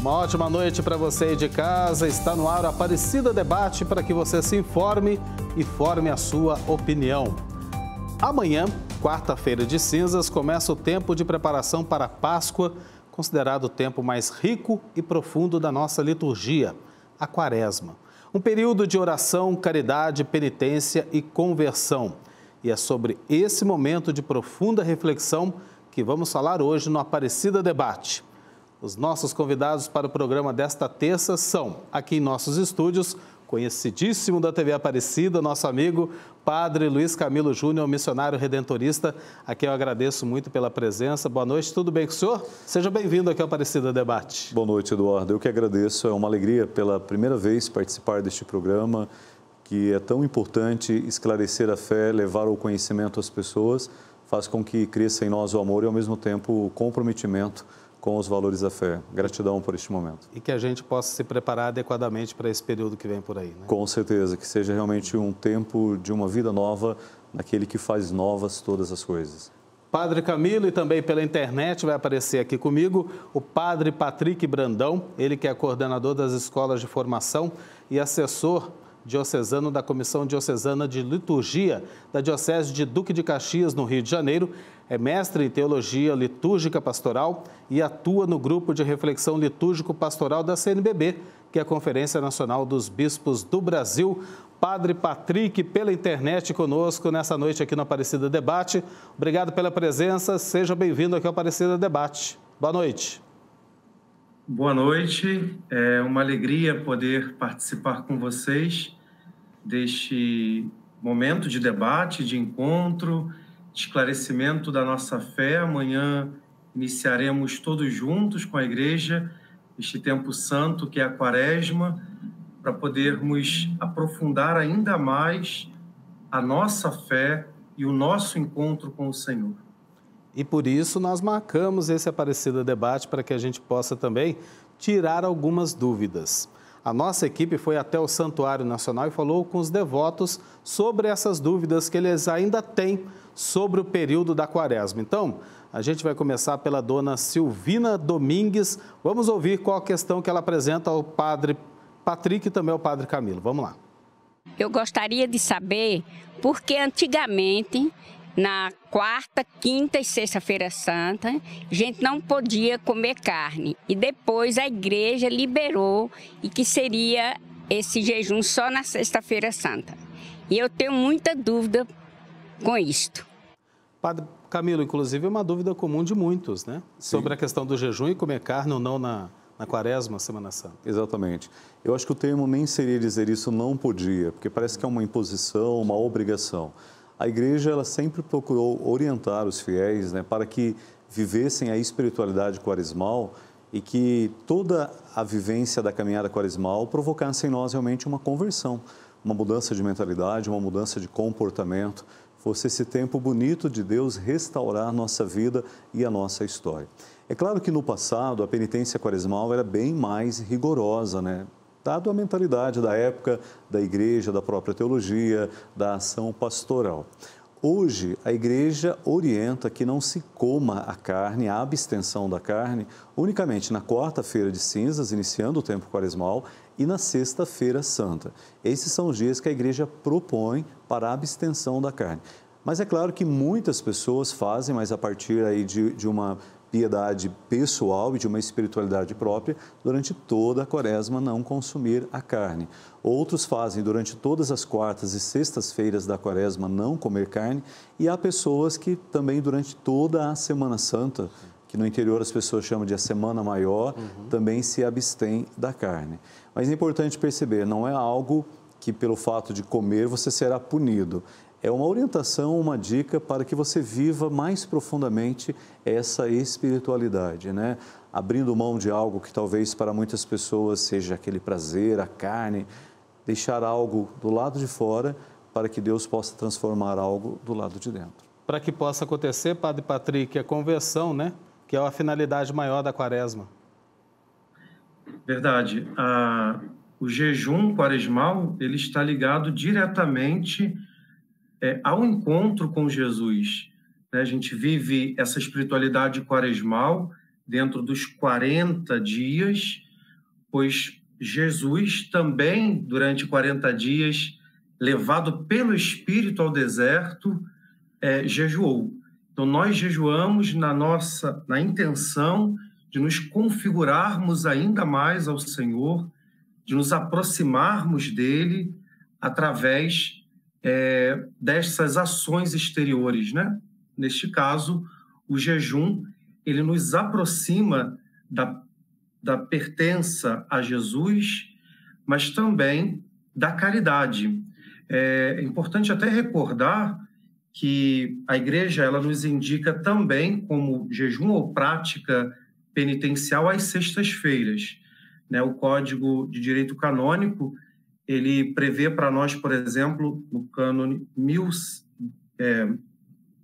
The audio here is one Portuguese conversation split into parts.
Uma ótima noite para você aí de casa. Está no ar o Aparecida Debate para que você se informe e forme a sua opinião. Amanhã, quarta-feira de cinzas, começa o tempo de preparação para a Páscoa, considerado o tempo mais rico e profundo da nossa liturgia, a Quaresma. Um período de oração, caridade, penitência e conversão. E é sobre esse momento de profunda reflexão que vamos falar hoje no Aparecida Debate. Os nossos convidados para o programa desta terça são, aqui em nossos estúdios, conhecidíssimo da TV Aparecida, nosso amigo Padre Luiz Camilo Júnior, missionário redentorista, a quem eu agradeço muito pela presença. Boa noite, tudo bem com o senhor? Seja bem-vindo aqui ao Aparecida Debate. Boa noite, Eduardo. Eu que agradeço, é uma alegria pela primeira vez participar deste programa, que é tão importante esclarecer a fé, levar o conhecimento às pessoas, faz com que cresça em nós o amor e, ao mesmo tempo, o comprometimento com os valores da fé. Gratidão por este momento. E que a gente possa se preparar adequadamente para esse período que vem por aí. Né? Com certeza, que seja realmente um tempo de uma vida nova naquele que faz novas todas as coisas. Padre Camilo e também pela internet vai aparecer aqui comigo o Padre Patrick Brandão, ele que é coordenador das escolas de formação e assessor diocesano da Comissão Diocesana de Liturgia da Diocese de Duque de Caxias, no Rio de Janeiro. É mestre em Teologia Litúrgica Pastoral e atua no Grupo de Reflexão Litúrgico Pastoral da CNBB, que é a Conferência Nacional dos Bispos do Brasil. Padre Patrick, pela internet conosco nessa noite aqui no Aparecida Debate. Obrigado pela presença, seja bem-vindo aqui ao Aparecida Debate. Boa noite. Boa noite, é uma alegria poder participar com vocês deste momento de debate, de encontro, esclarecimento da nossa fé. Amanhã iniciaremos todos juntos com a igreja este tempo santo que é a Quaresma, para podermos aprofundar ainda mais a nossa fé e o nosso encontro com o Senhor. E por isso nós marcamos esse Aparecida Debate para que a gente possa também tirar algumas dúvidas. A nossa equipe foi até o Santuário Nacional e falou com os devotos sobre essas dúvidas que eles ainda têm sobre o período da quaresma. Então, a gente vai começar pela dona Silvina Domingues. Vamos ouvir qual a questão que ela apresenta ao padre Patrick e também ao padre Camilo. Vamos lá. Eu gostaria de saber por que antigamente na quarta, quinta e sexta-feira santa, a gente não podia comer carne. E depois a igreja liberou e que seria esse jejum só na sexta-feira santa. E eu tenho muita dúvida com isto. Padre Camilo, inclusive, é uma dúvida comum de muitos, né? Sim. Sobre a questão do jejum e comer carne ou não na, na quaresma, Semana Santa. Exatamente. Eu acho que o termo nem seria dizer isso não podia, porque parece que é uma imposição, uma obrigação a igreja ela sempre procurou orientar os fiéis né, para que vivessem a espiritualidade quaresmal e que toda a vivência da caminhada quaresmal provocasse em nós realmente uma conversão, uma mudança de mentalidade, uma mudança de comportamento, fosse esse tempo bonito de Deus restaurar nossa vida e a nossa história. É claro que no passado a penitência quaresmal era bem mais rigorosa, né? Dado a mentalidade da época da igreja, da própria teologia, da ação pastoral. Hoje, a igreja orienta que não se coma a carne, a abstenção da carne, unicamente na quarta-feira de cinzas, iniciando o tempo quaresmal, e na sexta-feira santa. Esses são os dias que a igreja propõe para a abstenção da carne. Mas é claro que muitas pessoas fazem, mas a partir aí de, de uma piedade pessoal e de uma espiritualidade própria, durante toda a quaresma não consumir a carne. Outros fazem durante todas as quartas e sextas-feiras da quaresma não comer carne, e há pessoas que também durante toda a Semana Santa, que no interior as pessoas chamam de a Semana Maior, uhum. também se abstêm da carne. Mas é importante perceber, não é algo que pelo fato de comer você será punido é uma orientação, uma dica para que você viva mais profundamente essa espiritualidade, né? Abrindo mão de algo que talvez para muitas pessoas seja aquele prazer, a carne, deixar algo do lado de fora para que Deus possa transformar algo do lado de dentro. Para que possa acontecer, Padre Patrick, a conversão, né? Que é a finalidade maior da quaresma. Verdade. Ah, o jejum quaresmal, ele está ligado diretamente é, ao encontro com Jesus. Né? A gente vive essa espiritualidade quaresmal dentro dos 40 dias pois Jesus também, durante 40 dias, levado pelo Espírito ao deserto, é, jejuou. Então, nós jejuamos na nossa, na intenção de nos configurarmos ainda mais ao Senhor, de nos aproximarmos dele através é, dessas ações exteriores, né? Neste caso, o jejum ele nos aproxima da, da pertença a Jesus, mas também da caridade. É importante até recordar que a igreja ela nos indica também como jejum ou prática penitencial às sextas-feiras. Né? O Código de Direito Canônico ele prevê para nós, por exemplo, no cânone mil, é,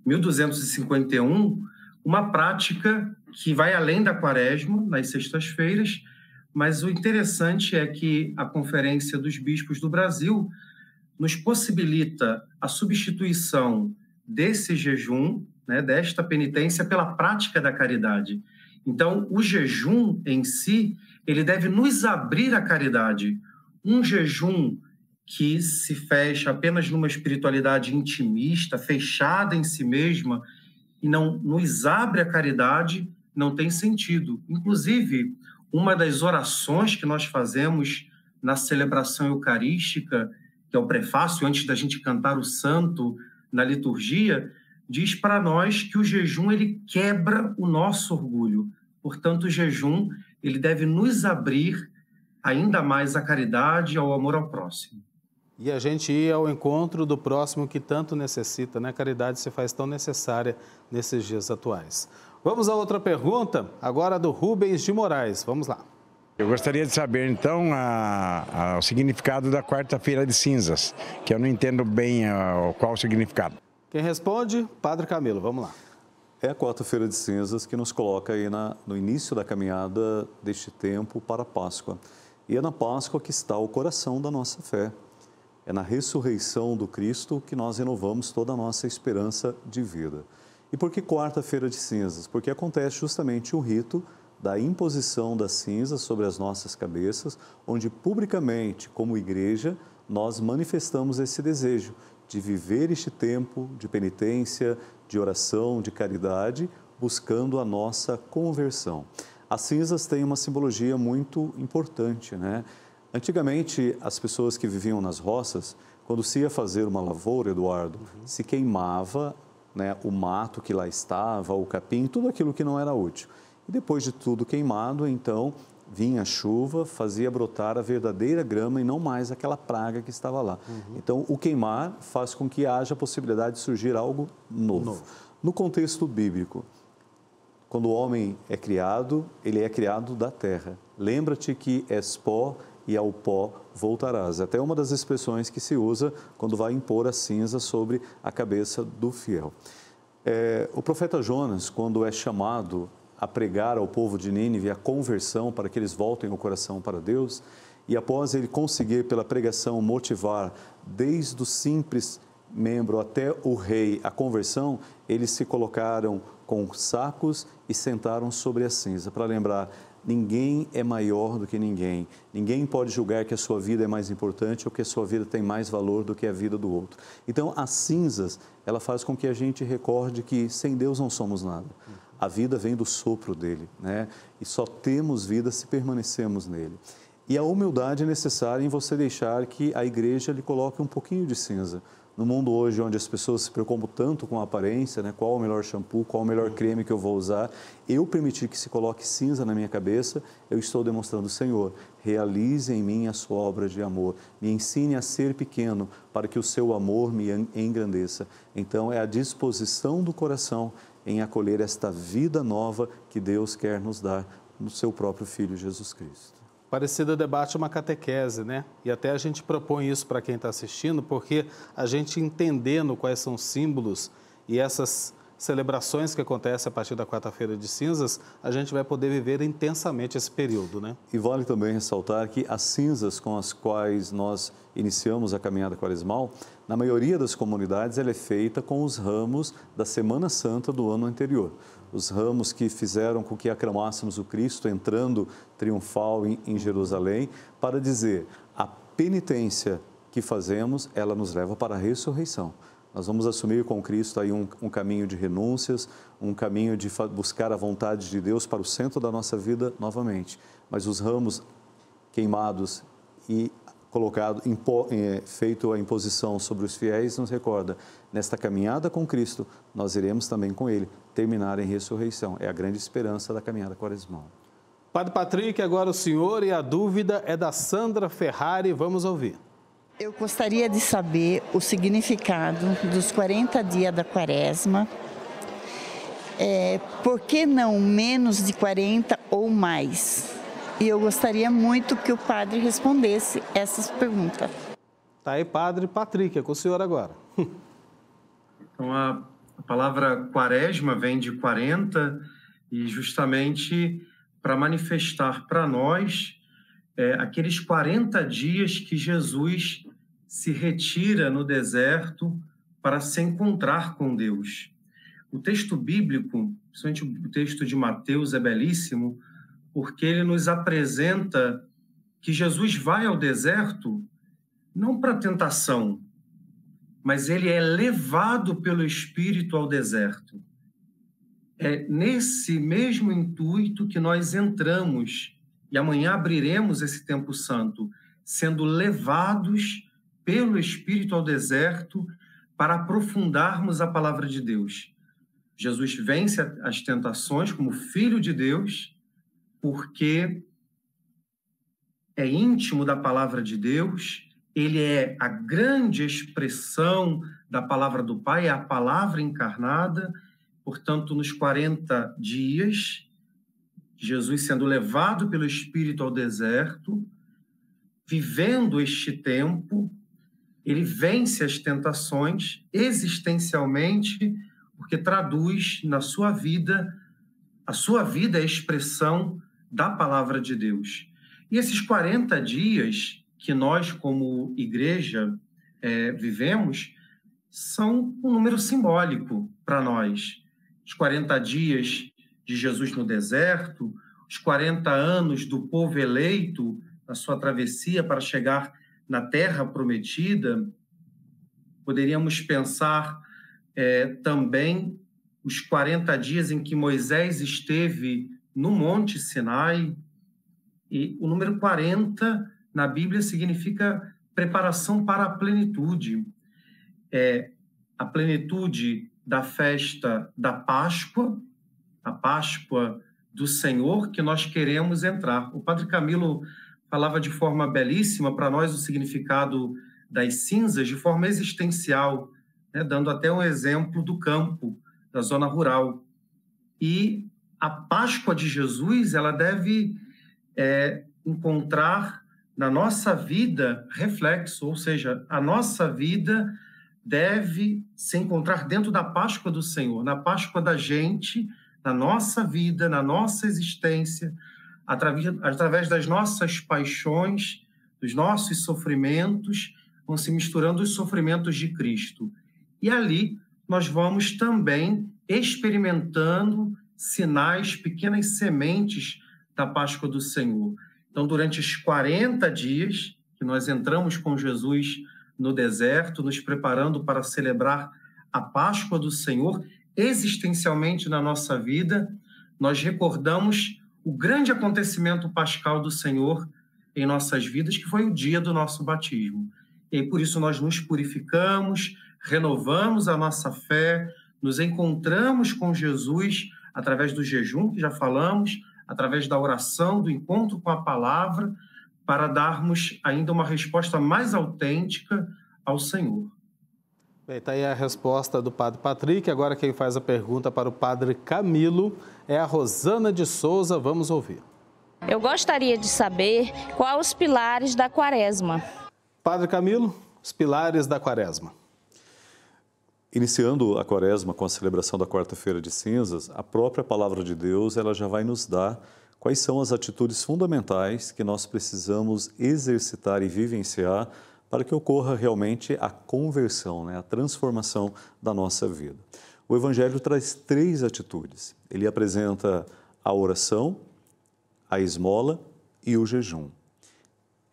1251, uma prática que vai além da quaresma, nas sextas-feiras, mas o interessante é que a Conferência dos Bispos do Brasil nos possibilita a substituição desse jejum, né, desta penitência, pela prática da caridade. Então, o jejum em si, ele deve nos abrir à caridade. Um jejum que se fecha apenas numa espiritualidade intimista, fechada em si mesma, e não nos abre a caridade, não tem sentido. Inclusive, uma das orações que nós fazemos na celebração eucarística, que é o prefácio antes da gente cantar o santo na liturgia, diz para nós que o jejum ele quebra o nosso orgulho. Portanto, o jejum ele deve nos abrir ainda mais à caridade e ao amor ao próximo. E a gente ir ao encontro do próximo que tanto necessita, né? A caridade se faz tão necessária nesses dias atuais. Vamos a outra pergunta, agora do Rubens de Moraes. Vamos lá. Eu gostaria de saber, então, a, a, o significado da quarta-feira de cinzas, que eu não entendo bem a, qual o significado. Quem responde? Padre Camilo, vamos lá. É a quarta-feira de cinzas que nos coloca aí na, no início da caminhada deste tempo para a Páscoa. E é na Páscoa que está o coração da nossa fé. É na ressurreição do Cristo que nós renovamos toda a nossa esperança de vida. E por que quarta-feira de cinzas? Porque acontece justamente o rito da imposição das cinzas sobre as nossas cabeças, onde publicamente, como igreja, nós manifestamos esse desejo de viver este tempo de penitência, de oração, de caridade, buscando a nossa conversão. As cinzas têm uma simbologia muito importante, né? Antigamente, as pessoas que viviam nas roças, quando se ia fazer uma lavoura, Eduardo, uhum. se queimava né, o mato que lá estava, o capim, tudo aquilo que não era útil. E depois de tudo queimado, então vinha a chuva, fazia brotar a verdadeira grama e não mais aquela praga que estava lá. Uhum. Então, o queimar faz com que haja a possibilidade de surgir algo novo. novo. No contexto bíblico, quando o homem é criado, ele é criado da terra. Lembra-te que és pó e ao pó voltarás. Até uma das expressões que se usa quando vai impor a cinza sobre a cabeça do fiel. É, o profeta Jonas, quando é chamado a pregar ao povo de Nínive a conversão para que eles voltem o coração para Deus, e após ele conseguir pela pregação motivar desde o simples membro até o rei a conversão, eles se colocaram com sacos e sentaram sobre a cinza para lembrar Ninguém é maior do que ninguém. Ninguém pode julgar que a sua vida é mais importante ou que a sua vida tem mais valor do que a vida do outro. Então, as cinzas, ela faz com que a gente recorde que sem Deus não somos nada. A vida vem do sopro dele, né? E só temos vida se permanecemos nele. E a humildade é necessária em você deixar que a igreja lhe coloque um pouquinho de cinza. No mundo hoje, onde as pessoas se preocupam tanto com a aparência, né? qual o melhor shampoo, qual o melhor creme que eu vou usar, eu permitir que se coloque cinza na minha cabeça, eu estou demonstrando, Senhor, realize em mim a sua obra de amor, me ensine a ser pequeno para que o seu amor me engrandeça. Então, é a disposição do coração em acolher esta vida nova que Deus quer nos dar no seu próprio Filho Jesus Cristo. Parecida debate é uma catequese, né? E até a gente propõe isso para quem está assistindo, porque a gente entendendo quais são os símbolos e essas celebrações que acontecem a partir da quarta-feira de cinzas, a gente vai poder viver intensamente esse período, né? E vale também ressaltar que as cinzas com as quais nós iniciamos a caminhada quaresmal, na maioria das comunidades ela é feita com os ramos da Semana Santa do ano anterior. os ramos que fizeram com que aclamássemos o Cristo entrando triunfal em, em Jerusalém, para dizer a penitência que fazemos, ela nos leva para a ressurreição. Nós vamos assumir com Cristo aí um, um caminho de renúncias, um caminho de buscar a vontade de Deus para o centro da nossa vida novamente. Mas os ramos queimados e colocado, impo, é, feito a imposição sobre os fiéis, nos recorda, nesta caminhada com Cristo, nós iremos também com Ele terminar em ressurreição. É a grande esperança da caminhada quaresmal. Padre Patrick, agora o senhor e a dúvida é da Sandra Ferrari, vamos ouvir. Eu gostaria de saber o significado dos 40 dias da quaresma. É, por que não menos de 40 ou mais? E eu gostaria muito que o padre respondesse essas perguntas. Tá aí, padre Patrick, é com o senhor agora. então, a, a palavra quaresma vem de 40 e justamente para manifestar para nós é, aqueles 40 dias que Jesus se retira no deserto para se encontrar com Deus. O texto bíblico, principalmente o texto de Mateus, é belíssimo, porque ele nos apresenta que Jesus vai ao deserto não para tentação, mas ele é levado pelo Espírito ao deserto. É nesse mesmo intuito que nós entramos e amanhã abriremos esse tempo santo, sendo levados pelo Espírito ao deserto para aprofundarmos a palavra de Deus. Jesus vence as tentações como filho de Deus, porque é íntimo da palavra de Deus, ele é a grande expressão da palavra do Pai, é a palavra encarnada. Portanto, nos 40 dias, Jesus sendo levado pelo Espírito ao deserto, vivendo este tempo, ele vence as tentações existencialmente, porque traduz na sua vida, a sua vida é a expressão da palavra de Deus. E esses 40 dias que nós, como igreja, é, vivemos, são um número simbólico para nós. Os 40 dias de Jesus no deserto, os 40 anos do povo eleito na sua travessia para chegar na terra prometida, poderíamos pensar é, também os 40 dias em que Moisés esteve no Monte Sinai. E o número 40 na Bíblia significa preparação para a plenitude. É a plenitude da festa da Páscoa, a Páscoa do Senhor que nós queremos entrar. O Padre Camilo falava de forma belíssima para nós o significado das cinzas de forma existencial, né? dando até um exemplo do campo, da zona rural. E a Páscoa de Jesus ela deve é, encontrar na nossa vida reflexo, ou seja, a nossa vida deve se encontrar dentro da Páscoa do Senhor, na Páscoa da gente, na nossa vida, na nossa existência, através, através das nossas paixões, dos nossos sofrimentos, vão se misturando os sofrimentos de Cristo. E ali nós vamos também experimentando sinais, pequenas sementes da Páscoa do Senhor. Então, durante os 40 dias que nós entramos com Jesus no deserto, nos preparando para celebrar a Páscoa do Senhor, existencialmente na nossa vida, nós recordamos o grande acontecimento pascal do Senhor em nossas vidas, que foi o dia do nosso batismo. E por isso nós nos purificamos, renovamos a nossa fé, nos encontramos com Jesus através do jejum, que já falamos, através da oração, do encontro com a palavra, para darmos ainda uma resposta mais autêntica ao Senhor. Bem, está aí a resposta do Padre Patrick. Agora quem faz a pergunta para o Padre Camilo é a Rosana de Souza. Vamos ouvir. Eu gostaria de saber quais os pilares da quaresma. Padre Camilo, os pilares da quaresma. Iniciando a quaresma com a celebração da quarta-feira de cinzas, a própria palavra de Deus ela já vai nos dar quais são as atitudes fundamentais que nós precisamos exercitar e vivenciar para que ocorra realmente a conversão, né, a transformação da nossa vida. O Evangelho traz três atitudes. Ele apresenta a oração, a esmola e o jejum.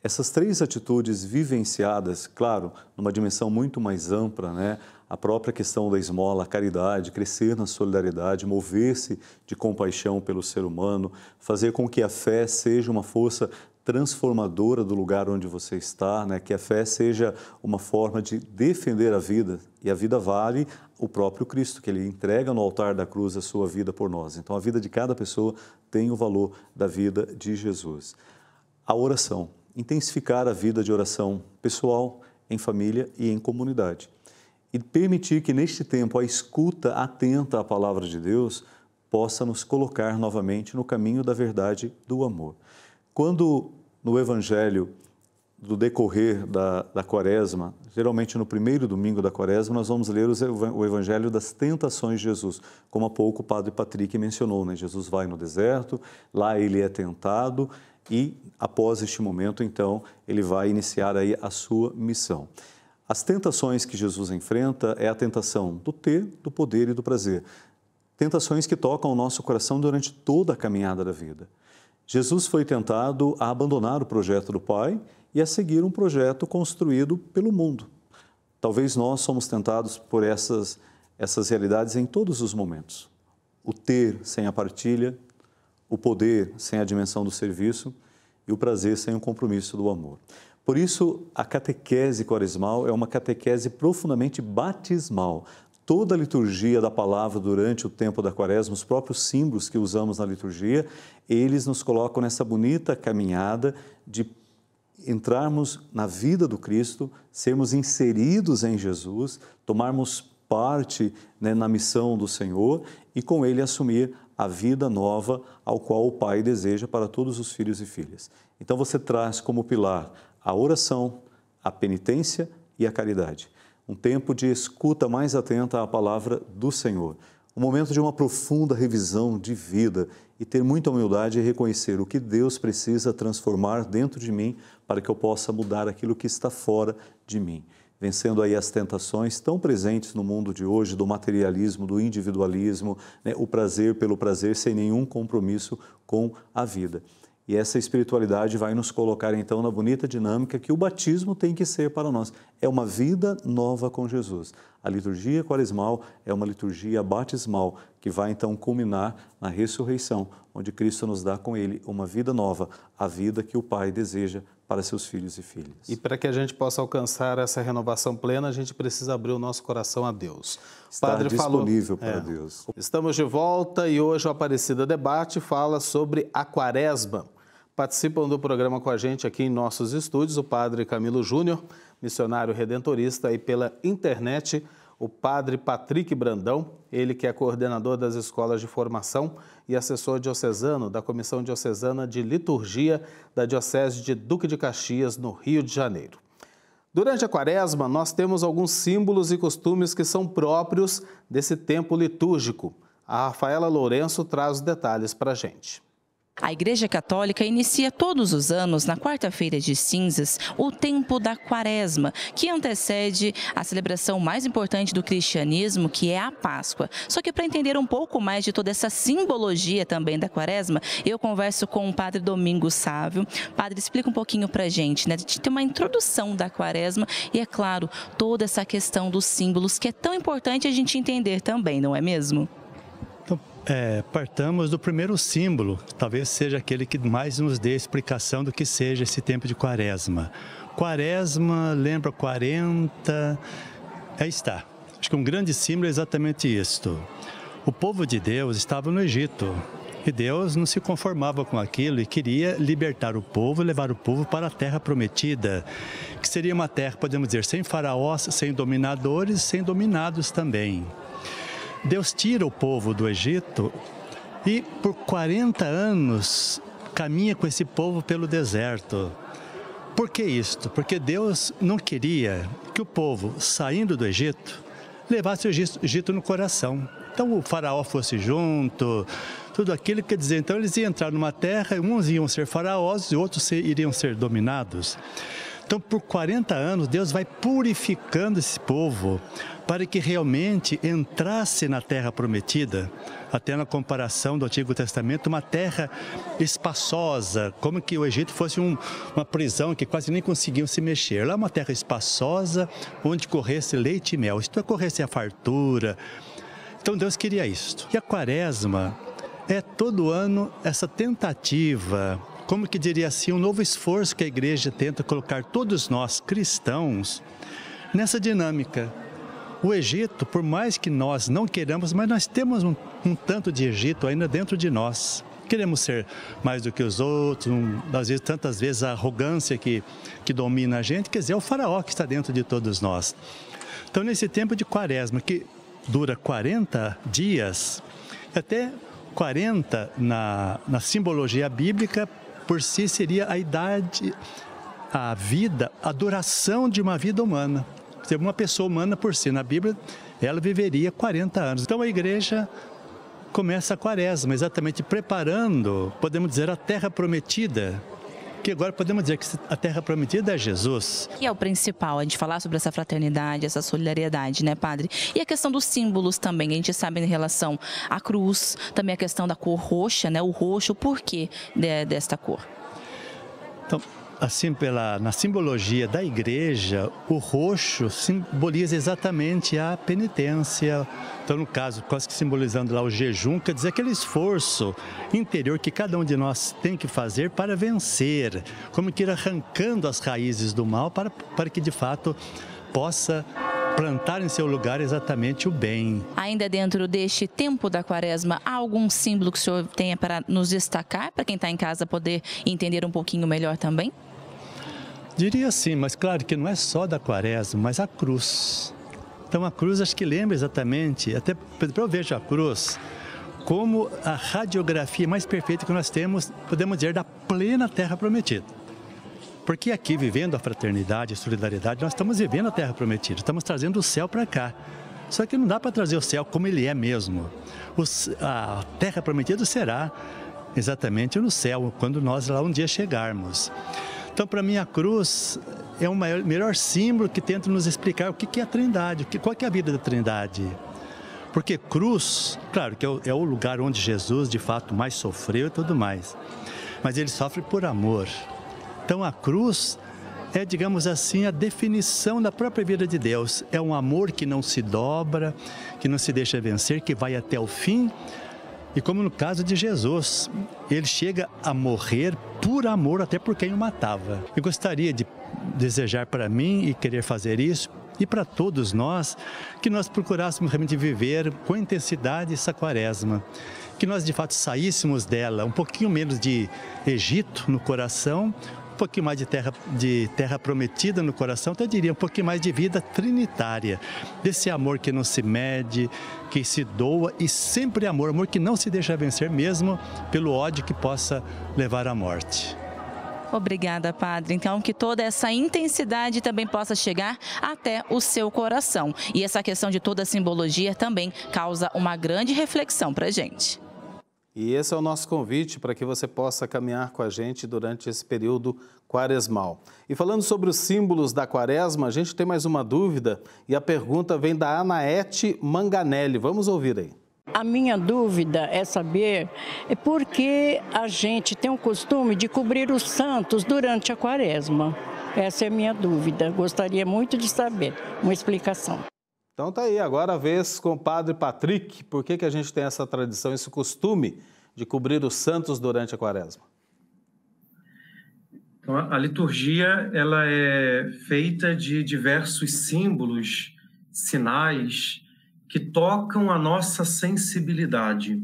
Essas três atitudes vivenciadas, claro, numa dimensão muito mais ampla, né? A própria questão da esmola, a caridade, crescer na solidariedade, mover-se de compaixão pelo ser humano, fazer com que a fé seja uma força transformadora do lugar onde você está, né? que a fé seja uma forma de defender a vida, e a vida vale o próprio Cristo, que ele entrega no altar da cruz a sua vida por nós. Então a vida de cada pessoa tem o valor da vida de Jesus. A oração intensificar a vida de oração pessoal, em família e em comunidade. E permitir que neste tempo a escuta atenta à palavra de Deus possa nos colocar novamente no caminho da verdade do amor. Quando no Evangelho do decorrer da, da quaresma, geralmente no primeiro domingo da quaresma, nós vamos ler o evangelho das tentações de Jesus, como há pouco o padre Patrick mencionou, né? Jesus vai no deserto, lá ele é tentado e após este momento, então, ele vai iniciar aí a sua missão. As tentações que Jesus enfrenta é a tentação do ter, do poder e do prazer. Tentações que tocam o nosso coração durante toda a caminhada da vida. Jesus foi tentado a abandonar o projeto do Pai e a seguir um projeto construído pelo mundo. Talvez nós somos tentados por essas, essas realidades em todos os momentos. O ter sem a partilha, o poder sem a dimensão do serviço e o prazer sem o compromisso do amor. Por isso, a catequese quaresmal é uma catequese profundamente batismal. Toda a liturgia da palavra durante o tempo da quaresma, os próprios símbolos que usamos na liturgia, eles nos colocam nessa bonita caminhada de entrarmos na vida do Cristo, sermos inseridos em Jesus, tomarmos parte né, na missão do Senhor e com ele assumir a vida nova ao qual o Pai deseja para todos os filhos e filhas. Então você traz como pilar a oração, a penitência e a caridade. Um tempo de escuta mais atenta à palavra do Senhor. Um momento de uma profunda revisão de vida e ter muita humildade e reconhecer o que Deus precisa transformar dentro de mim para que eu possa mudar aquilo que está fora de mim vencendo aí as tentações tão presentes no mundo de hoje do materialismo, do individualismo, né? o prazer pelo prazer sem nenhum compromisso com a vida. E essa espiritualidade vai nos colocar então na bonita dinâmica que o batismo tem que ser para nós. É uma vida nova com Jesus. A liturgia quaresmal é uma liturgia batismal que vai então culminar na ressurreição, onde Cristo nos dá com ele uma vida nova, a vida que o Pai deseja para seus filhos e filhas. E para que a gente possa alcançar essa renovação plena, a gente precisa abrir o nosso coração a Deus. Padre disponível falou, para é, Deus. Estamos de volta e hoje o Aparecida Debate fala sobre a quaresma. Participam do programa com a gente aqui em nossos estúdios o Padre Camilo Júnior, missionário redentorista, e pela internet o padre Patrick Brandão, ele que é coordenador das escolas de formação e assessor diocesano da Comissão Diocesana de Liturgia da Diocese de Duque de Caxias, no Rio de Janeiro. Durante a quaresma, nós temos alguns símbolos e costumes que são próprios desse tempo litúrgico. A Rafaela Lourenço traz os detalhes para a gente. A Igreja Católica inicia todos os anos, na quarta-feira de cinzas, o tempo da quaresma, que antecede a celebração mais importante do cristianismo, que é a Páscoa. Só que para entender um pouco mais de toda essa simbologia também da quaresma, eu converso com o Padre Domingos Sávio. Padre, explica um pouquinho para a gente, né? A gente tem uma introdução da quaresma e, é claro, toda essa questão dos símbolos, que é tão importante a gente entender também, não é mesmo? É, partamos do primeiro símbolo, talvez seja aquele que mais nos dê explicação do que seja esse tempo de quaresma. Quaresma lembra 40, aí está. Acho que um grande símbolo é exatamente isto. O povo de Deus estava no Egito e Deus não se conformava com aquilo e queria libertar o povo, levar o povo para a terra prometida, que seria uma terra, podemos dizer, sem faraós, sem dominadores, sem dominados também. Deus tira o povo do Egito e por 40 anos caminha com esse povo pelo deserto. Por que isto? Porque Deus não queria que o povo, saindo do Egito, levasse o Egito no coração. Então o faraó fosse junto, tudo aquilo quer dizer, então eles iam entrar numa terra, uns iam ser faraós e outros iriam ser dominados. Então, por 40 anos, Deus vai purificando esse povo para que realmente entrasse na terra prometida, até na comparação do Antigo Testamento, uma terra espaçosa, como que o Egito fosse um, uma prisão que quase nem conseguiam se mexer. Lá é uma terra espaçosa, onde corresse leite e mel, isto é, corresse a fartura. Então Deus queria isto. E a quaresma é todo ano essa tentativa como que diria assim, um novo esforço que a igreja tenta colocar todos nós cristãos nessa dinâmica. O Egito, por mais que nós não queiramos, mas nós temos um, um tanto de Egito ainda dentro de nós. Queremos ser mais do que os outros, um, às vezes, tantas vezes a arrogância que, que domina a gente, quer dizer, é o faraó que está dentro de todos nós. Então, nesse tempo de quaresma, que dura 40 dias, até 40 na, na simbologia bíblica, por si seria a idade, a vida, a duração de uma vida humana. Uma pessoa humana por si, na Bíblia, ela viveria 40 anos. Então a igreja começa a quaresma, exatamente preparando, podemos dizer, a terra prometida que agora podemos dizer que a terra prometida é Jesus. E é o principal, a gente falar sobre essa fraternidade, essa solidariedade, né, padre? E a questão dos símbolos também, a gente sabe em relação à cruz, também a questão da cor roxa, né, o roxo, o porquê de, desta cor? Então, assim pela na simbologia da igreja, o roxo simboliza exatamente a penitência. Então, no caso, quase que simbolizando lá o jejum, quer dizer aquele esforço interior que cada um de nós tem que fazer para vencer, como que ir arrancando as raízes do mal para, para que de fato possa plantar em seu lugar exatamente o bem. Ainda dentro deste tempo da quaresma, há algum símbolo que o senhor tenha para nos destacar, para quem está em casa poder entender um pouquinho melhor também? Diria sim, mas claro que não é só da quaresma, mas a cruz. Então a cruz acho que lembra exatamente, até eu vejo a cruz como a radiografia mais perfeita que nós temos, podemos dizer, da plena terra prometida. Porque aqui, vivendo a fraternidade, a solidariedade, nós estamos vivendo a terra prometida, estamos trazendo o céu para cá. Só que não dá para trazer o céu como ele é mesmo. a terra prometida será exatamente no céu, quando nós lá um dia chegarmos. Então, para mim, a cruz é o maior, melhor símbolo que tenta nos explicar o que é a Trindade, qual é a vida da Trindade. Porque cruz, claro, que é é o lugar onde Jesus de fato mais sofreu e tudo mais, mas ele sofre por amor. Então, a cruz é, digamos assim, a definição da própria vida de Deus. É um amor que não se dobra, que não se deixa vencer, que vai até o fim, e como no caso de Jesus, ele chega a morrer por amor até por quem o matava. Eu gostaria de desejar para mim e querer fazer isso e para todos nós que nós procurássemos realmente viver com intensidade essa quaresma, que nós de fato saíssemos dela um pouquinho menos de Egito no coração, um pouquinho mais de terra, de terra prometida no coração, eu diria um pouquinho mais de vida trinitária, desse amor que não se mede, que se doa e sempre amor, amor que não se deixa vencer mesmo pelo ódio que possa levar à morte. Obrigada, Padre. Então, que toda essa intensidade também possa chegar até o seu coração. E essa questão de toda a simbologia também causa uma grande reflexão para gente. E esse é o nosso convite para que você possa caminhar com a gente durante esse período quaresmal. E falando sobre os símbolos da quaresma, a gente tem mais uma dúvida e a pergunta vem da Anaete Manganelli. Vamos ouvir aí. A minha dúvida é saber por que a gente tem o costume de cobrir os santos durante a quaresma. Essa é a minha dúvida. Gostaria muito de saber uma explicação. Então tá aí, agora a vez com o Padre Patrick. Por que, que a gente tem essa tradição, esse costume de cobrir os santos durante a quaresma? Então, a liturgia ela é feita de diversos símbolos, sinais que tocam a nossa sensibilidade,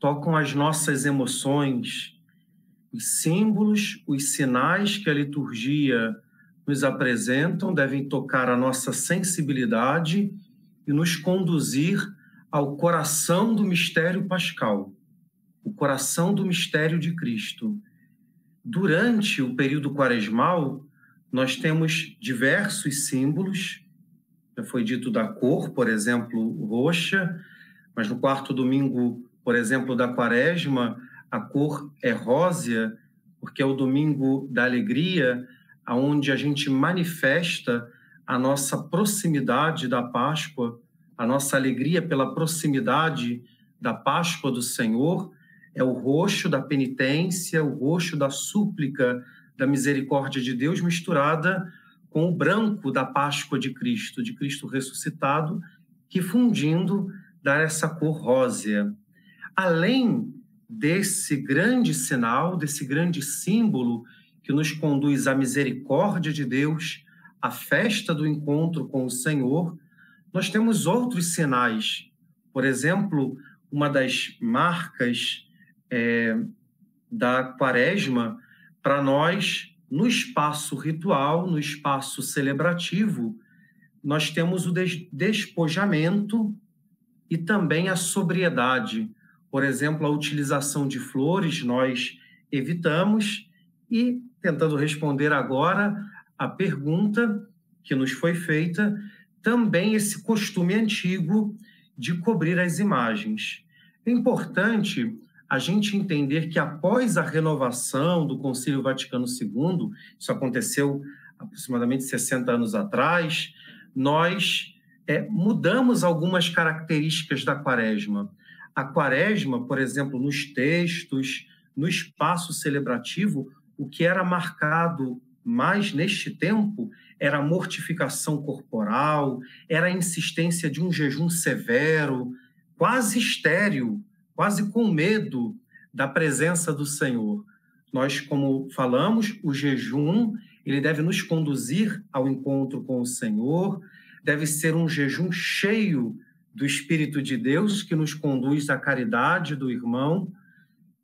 tocam as nossas emoções. Os símbolos, os sinais que a liturgia nos apresentam devem tocar a nossa sensibilidade e nos conduzir ao coração do mistério pascal, o coração do mistério de Cristo. Durante o período quaresmal, nós temos diversos símbolos. Já foi dito da cor, por exemplo, roxa, mas no quarto domingo, por exemplo, da quaresma, a cor é rósea, porque é o domingo da alegria, aonde a gente manifesta a nossa proximidade da Páscoa, a nossa alegria pela proximidade da Páscoa do Senhor, é o roxo da penitência, o roxo da súplica da misericórdia de Deus misturada com o branco da Páscoa de Cristo, de Cristo ressuscitado, que fundindo dá essa cor rósea. Além desse grande sinal, desse grande símbolo que nos conduz à misericórdia de Deus, à festa do encontro com o Senhor, nós temos outros sinais. Por exemplo, uma das marcas é, da quaresma para nós, no espaço ritual, no espaço celebrativo, nós temos o despojamento e também a sobriedade. Por exemplo, a utilização de flores nós evitamos e tentando responder agora a pergunta que nos foi feita, também esse costume antigo de cobrir as imagens. É importante a gente entender que após a renovação do Concílio Vaticano II, isso aconteceu aproximadamente 60 anos atrás, nós é, mudamos algumas características da quaresma. A quaresma, por exemplo, nos textos, no espaço celebrativo, o que era marcado mais neste tempo era mortificação corporal, era a insistência de um jejum severo, quase estéril, quase com medo da presença do Senhor. Nós, como falamos, o jejum, ele deve nos conduzir ao encontro com o Senhor, deve ser um jejum cheio do Espírito de Deus que nos conduz à caridade do irmão.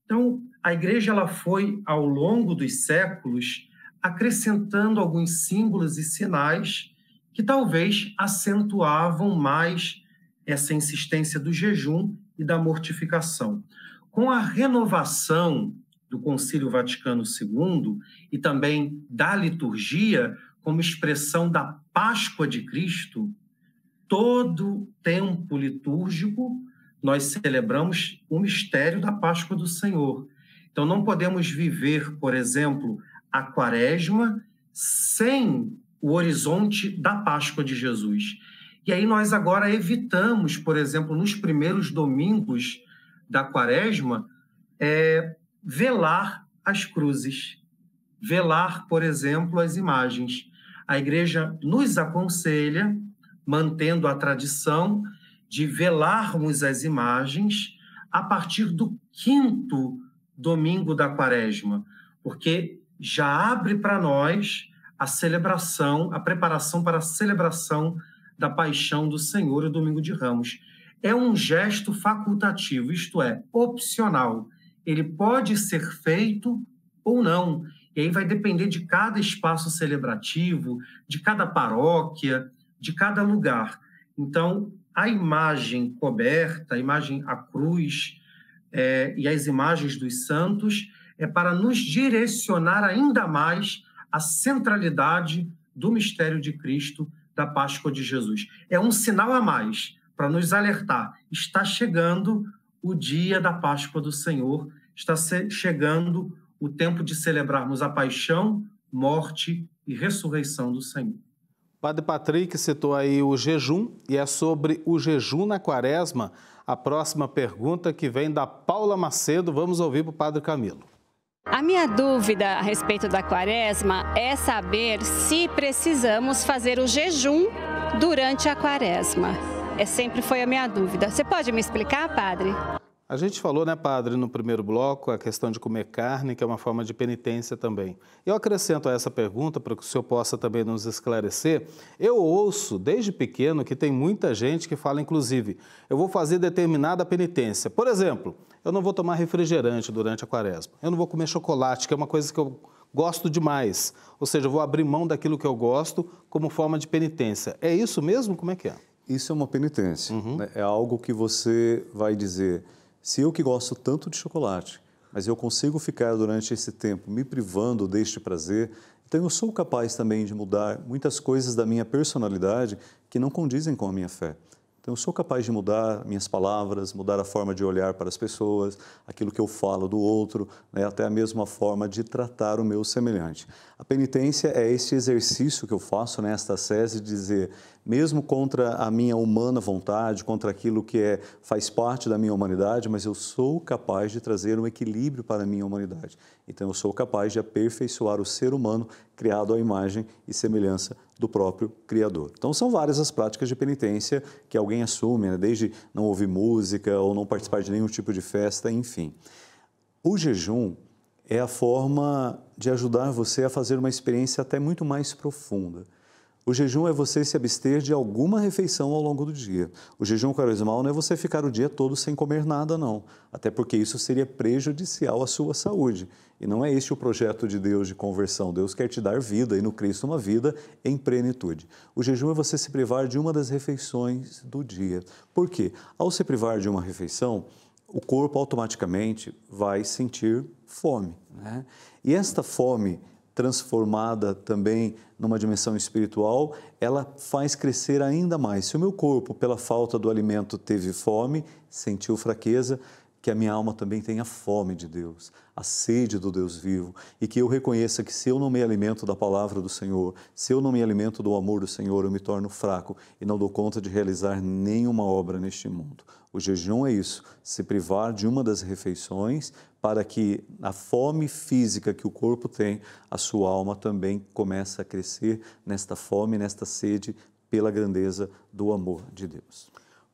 Então, a igreja ela foi ao longo dos séculos acrescentando alguns símbolos e sinais que talvez acentuavam mais essa insistência do jejum e da mortificação. Com a renovação do Concílio Vaticano II e também da liturgia como expressão da Páscoa de Cristo, todo tempo litúrgico nós celebramos o mistério da Páscoa do Senhor. Então não podemos viver, por exemplo, a Quaresma sem o horizonte da Páscoa de Jesus. E aí nós agora evitamos, por exemplo, nos primeiros domingos da quaresma, é, velar as cruzes, velar, por exemplo, as imagens. A igreja nos aconselha, mantendo a tradição, de velarmos as imagens a partir do quinto domingo da quaresma, porque já abre para nós a celebração, a preparação para a celebração da paixão do Senhor o domingo de Ramos. É um gesto facultativo, isto é, opcional. Ele pode ser feito ou não. E aí vai depender de cada espaço celebrativo, de cada paróquia, de cada lugar. Então, a imagem coberta, a imagem à cruz é, e as imagens dos santos é para nos direcionar ainda mais à centralidade do mistério de Cristo da Páscoa de Jesus. É um sinal a mais para nos alertar: está chegando o dia da Páscoa do Senhor, está chegando o tempo de celebrarmos a paixão, morte e ressurreição do Senhor. Padre Patrick citou aí o jejum e é sobre o jejum na quaresma. A próxima pergunta que vem da Paula Macedo, vamos ouvir para o Padre Camilo. A minha dúvida a respeito da quaresma é saber se precisamos fazer o jejum durante a quaresma. É sempre foi a minha dúvida. Você pode me explicar, padre? A gente falou, né, padre, no primeiro bloco, a questão de comer carne, que é uma forma de penitência também. Eu acrescento a essa pergunta para que o senhor possa também nos esclarecer. Eu ouço desde pequeno que tem muita gente que fala, inclusive, eu vou fazer determinada penitência. Por exemplo, eu não vou tomar refrigerante durante a quaresma. Eu não vou comer chocolate, que é uma coisa que eu gosto demais. Ou seja, eu vou abrir mão daquilo que eu gosto como forma de penitência. É isso mesmo? Como é que é? Isso é uma penitência. Uhum. Né? É algo que você vai dizer se eu que gosto tanto de chocolate, mas eu consigo ficar durante esse tempo me privando deste prazer, então eu sou capaz também de mudar muitas coisas da minha personalidade que não condizem com a minha fé. Então eu sou capaz de mudar minhas palavras, mudar a forma de olhar para as pessoas, aquilo que eu falo do outro, né, até a mesma forma de tratar o meu semelhante. A penitência é esse exercício que eu faço nesta sese de dizer, mesmo contra a minha humana vontade, contra aquilo que é, faz parte da minha humanidade, mas eu sou capaz de trazer um equilíbrio para a minha humanidade. Então eu sou capaz de aperfeiçoar o ser humano criado à imagem e semelhança do próprio Criador. Então são várias as práticas de penitência que alguém assume, né? desde não ouvir música ou não participar de nenhum tipo de festa, enfim. O jejum é a forma de ajudar você a fazer uma experiência até muito mais profunda. O jejum é você se abster de alguma refeição ao longo do dia. O jejum quaresmal não é você ficar o dia todo sem comer nada, não. Até porque isso seria prejudicial à sua saúde. E não é este o projeto de Deus de conversão. Deus quer te dar vida e no Cristo uma vida em plenitude. O jejum é você se privar de uma das refeições do dia. Por quê? Ao se privar de uma refeição, o corpo automaticamente vai sentir fome. Né? E esta fome transformada também numa dimensão espiritual, ela faz crescer ainda mais. Se o meu corpo, pela falta do alimento, teve fome, sentiu fraqueza, que a minha alma também tenha fome de Deus, a sede do Deus vivo, e que eu reconheça que se eu não me alimento da palavra do Senhor, se eu não me alimento do amor do Senhor, eu me torno fraco e não dou conta de realizar nenhuma obra neste mundo. O jejum é isso, se privar de uma das refeições para que a fome física que o corpo tem, a sua alma também comece a crescer nesta fome, nesta sede pela grandeza do amor de Deus.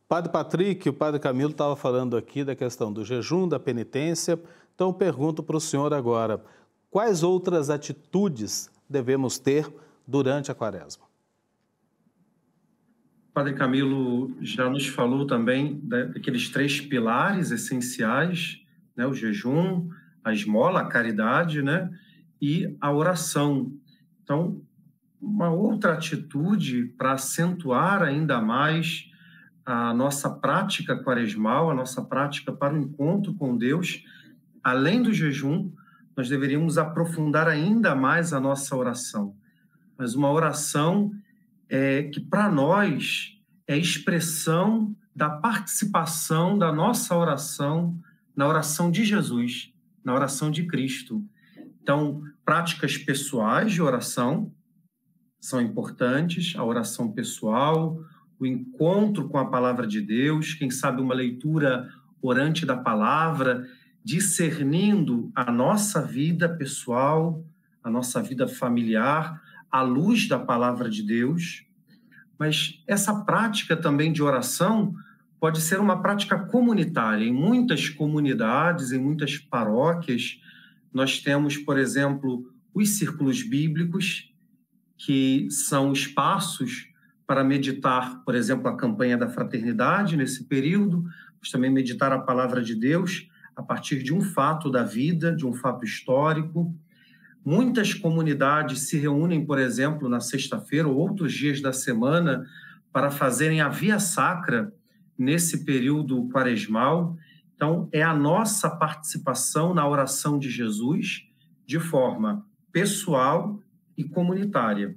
Padre Patrick, o Padre Camilo estava falando aqui da questão do jejum, da penitência. Então, pergunto para o senhor agora: quais outras atitudes devemos ter durante a quaresma? Padre Camilo já nos falou também daqueles três pilares essenciais, né? o jejum, a esmola, a caridade né? e a oração. Então, uma outra atitude para acentuar ainda mais a nossa prática quaresmal, a nossa prática para o encontro com Deus, além do jejum, nós deveríamos aprofundar ainda mais a nossa oração. Mas uma oração é, que, para nós, é expressão da participação da nossa oração na oração de Jesus, na oração de Cristo. Então, práticas pessoais de oração são importantes, a oração pessoal, o encontro com a palavra de Deus, quem sabe uma leitura orante da palavra, discernindo a nossa vida pessoal, a nossa vida familiar, à luz da palavra de Deus. Mas essa prática também de oração pode ser uma prática comunitária. Em muitas comunidades, em muitas paróquias, nós temos, por exemplo, os círculos bíblicos, que são espaços para meditar, por exemplo, a campanha da fraternidade nesse período, mas também meditar a palavra de Deus a partir de um fato da vida, de um fato histórico. Muitas comunidades se reúnem, por exemplo, na sexta-feira ou outros dias da semana para fazerem a via sacra nesse período quaresmal. Então, é a nossa participação na oração de Jesus de forma pessoal e comunitária.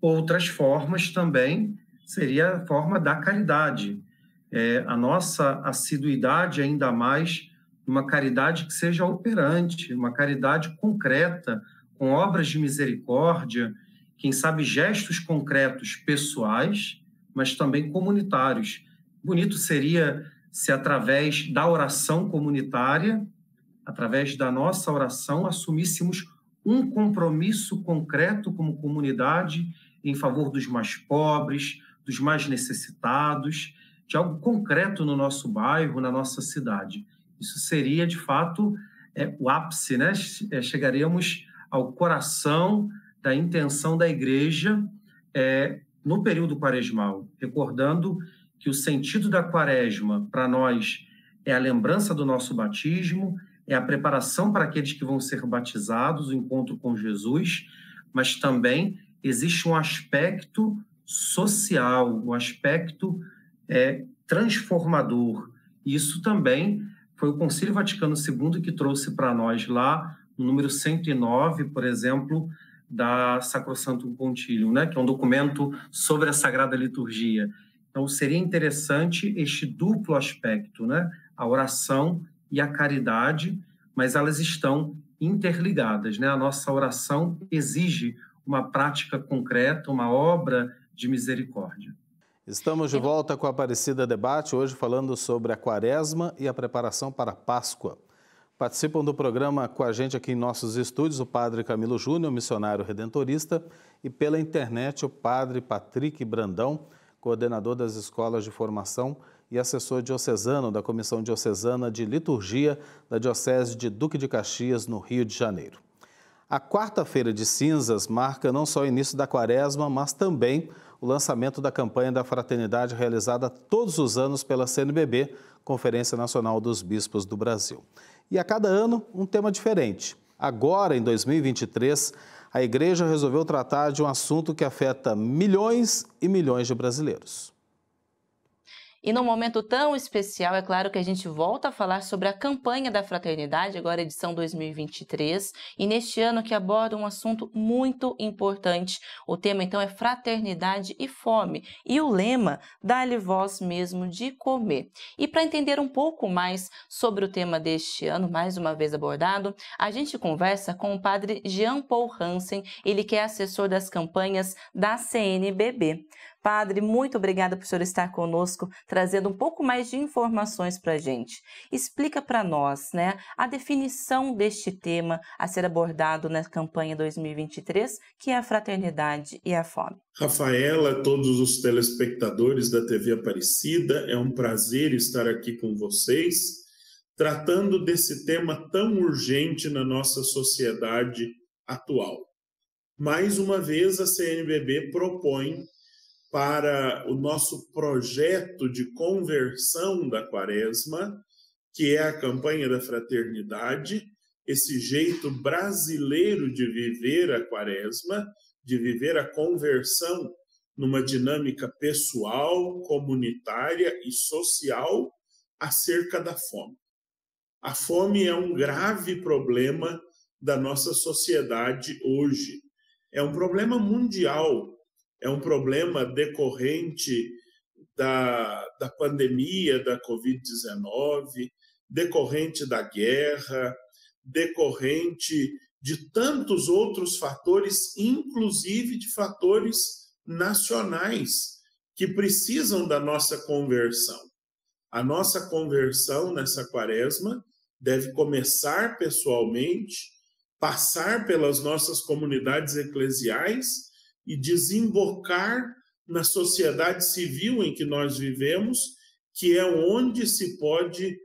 Outras formas também seria a forma da caridade. É, a nossa assiduidade ainda mais uma caridade que seja operante, uma caridade concreta, com obras de misericórdia, quem sabe gestos concretos pessoais, mas também comunitários. Bonito seria se através da oração comunitária, através da nossa oração, assumíssemos um compromisso concreto como comunidade em favor dos mais pobres, dos mais necessitados, de algo concreto no nosso bairro, na nossa cidade. Isso seria, de fato, é, o ápice, né? É, chegaríamos ao coração da intenção da igreja é, no período quaresmal, recordando que o sentido da quaresma, para nós, é a lembrança do nosso batismo, é a preparação para aqueles que vão ser batizados, o encontro com Jesus, mas também existe um aspecto social, um aspecto é, transformador. Isso também foi o Concílio Vaticano II que trouxe para nós lá, no número 109, por exemplo, da Sacrosanto Concilium, né, que é um documento sobre a Sagrada Liturgia. Então, seria interessante este duplo aspecto, né, a oração e a caridade, mas elas estão interligadas. Né? A nossa oração exige uma prática concreta, uma obra de misericórdia. Estamos de volta com a Aparecida Debate, hoje falando sobre a quaresma e a preparação para a Páscoa. Participam do programa com a gente aqui em nossos estúdios o Padre Camilo Júnior, missionário redentorista, e pela internet o Padre Patrick Brandão, coordenador das escolas de formação e assessor diocesano da Comissão Diocesana de Liturgia da Diocese de Duque de Caxias, no Rio de Janeiro. A quarta-feira de cinzas marca não só o início da quaresma, mas também o lançamento da campanha da fraternidade realizada todos os anos pela CNBB, Conferência Nacional dos Bispos do Brasil. E a cada ano, um tema diferente. Agora, em 2023, a Igreja resolveu tratar de um assunto que afeta milhões e milhões de brasileiros. E num momento tão especial, é claro que a gente volta a falar sobre a campanha da fraternidade, agora edição 2023, e neste ano que aborda um assunto muito importante. O tema então é fraternidade e fome, e o lema dá-lhe voz mesmo de comer. E para entender um pouco mais sobre o tema deste ano, mais uma vez abordado, a gente conversa com o padre Jean Paul Hansen, ele que é assessor das campanhas da CNBB. Padre, muito obrigada por senhor estar conosco, trazendo um pouco mais de informações para a gente. Explica para nós né, a definição deste tema a ser abordado na campanha 2023, que é a fraternidade e a fome. Rafaela, todos os telespectadores da TV Aparecida, é um prazer estar aqui com vocês, tratando desse tema tão urgente na nossa sociedade atual. Mais uma vez, a CNBB propõe para o nosso projeto de conversão da Quaresma, que é a campanha da fraternidade, esse jeito brasileiro de viver a Quaresma, de viver a conversão numa dinâmica pessoal, comunitária e social acerca da fome. A fome é um grave problema da nossa sociedade hoje. É um problema mundial é um problema decorrente da, da pandemia da Covid-19, decorrente da guerra, decorrente de tantos outros fatores, inclusive de fatores nacionais, que precisam da nossa conversão. A nossa conversão nessa quaresma deve começar pessoalmente, passar pelas nossas comunidades eclesiais e desembocar na sociedade civil em que nós vivemos, que é onde se pode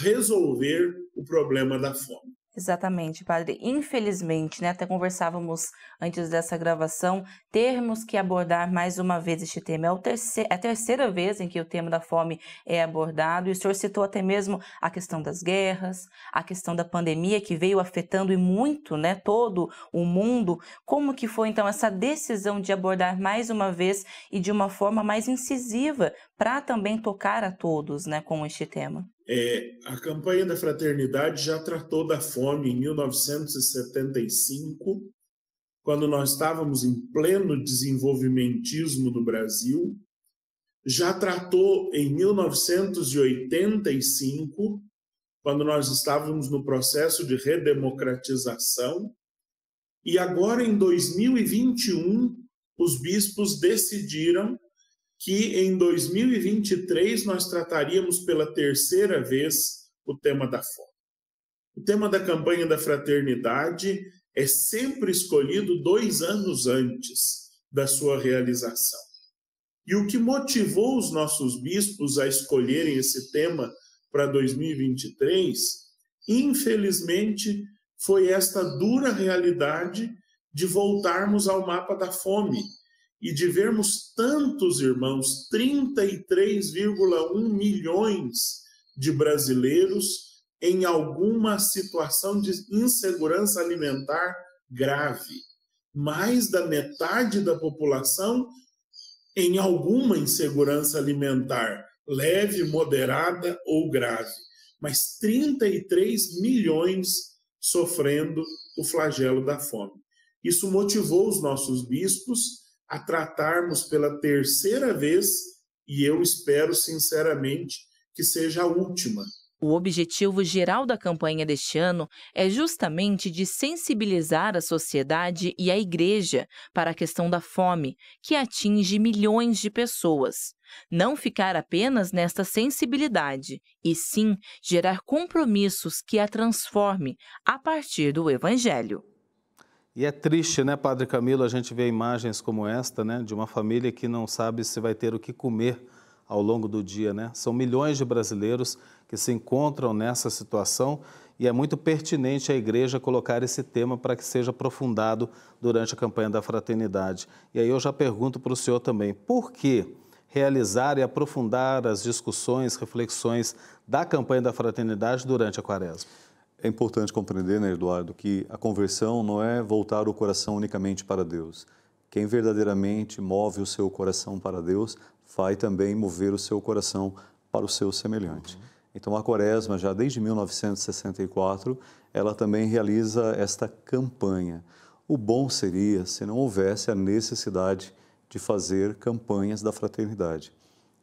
resolver o problema da fome. Exatamente, padre. Infelizmente, né, até conversávamos antes dessa gravação, termos que abordar mais uma vez este tema. É, o terceiro, é a terceira vez em que o tema da fome é abordado, e o senhor citou até mesmo a questão das guerras, a questão da pandemia que veio afetando e muito né, todo o mundo. Como que foi, então, essa decisão de abordar mais uma vez e de uma forma mais incisiva para também tocar a todos né, com este tema? É, a campanha da fraternidade já tratou da fome em 1975, quando nós estávamos em pleno desenvolvimentismo no Brasil. Já tratou em 1985, quando nós estávamos no processo de redemocratização. E agora, em 2021, os bispos decidiram que em 2023 nós trataríamos pela terceira vez o tema da fome. O tema da campanha da fraternidade é sempre escolhido dois anos antes da sua realização. E o que motivou os nossos bispos a escolherem esse tema para 2023, infelizmente, foi esta dura realidade de voltarmos ao mapa da fome, e de vermos tantos irmãos, 33,1 milhões de brasileiros em alguma situação de insegurança alimentar grave. Mais da metade da população em alguma insegurança alimentar, leve, moderada ou grave. Mas 33 milhões sofrendo o flagelo da fome. Isso motivou os nossos bispos a tratarmos pela terceira vez, e eu espero sinceramente que seja a última, O objetivo geral da campanha deste ano é justamente de sensibilizar a sociedade e a igreja para a questão da fome, que atinge milhões de pessoas. Não ficar apenas nesta sensibilidade, e sim gerar compromissos que a transforme a partir do Evangelho. E é triste, né, Padre Camilo, a gente vê imagens como esta, né, de uma família que não sabe se vai ter o que comer ao longo do dia, né? São milhões de brasileiros que se encontram nessa situação e é muito pertinente a igreja colocar esse tema para que seja aprofundado durante a campanha da fraternidade. E aí eu já pergunto para o senhor também, por que realizar e aprofundar as discussões, reflexões da campanha da fraternidade durante a quaresma? É importante compreender, né, Eduardo, que a conversão não é voltar o coração unicamente para Deus. Quem verdadeiramente move o seu coração para Deus vai também mover o seu coração para o seu semelhante. Uhum. Então, a Quaresma, já desde 1964, ela também realiza esta campanha. O bom seria se não houvesse a necessidade de fazer campanhas da fraternidade.